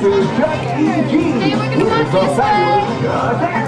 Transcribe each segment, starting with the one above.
to Chuck E.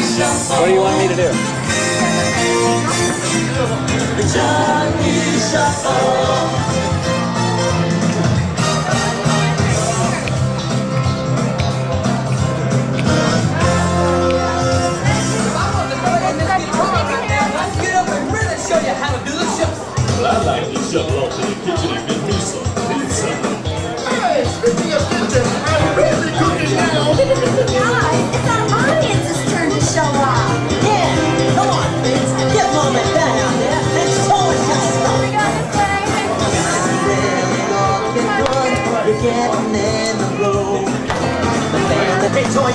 What do you want me to do? Get up and really show you how to do the shuffle. I'd like to shuffle getting in the road. The band that they join